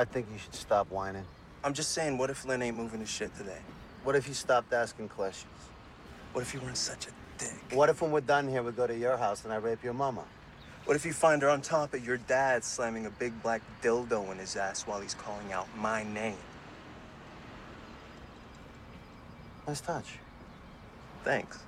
I think you should stop whining. I'm just saying, what if Lin ain't moving his shit today? What if you stopped asking questions? What if you weren't such a dick? What if when we're done here, we go to your house and I rape your mama? What if you find her on top of your dad slamming a big black dildo in his ass while he's calling out my name? Nice touch. Thanks.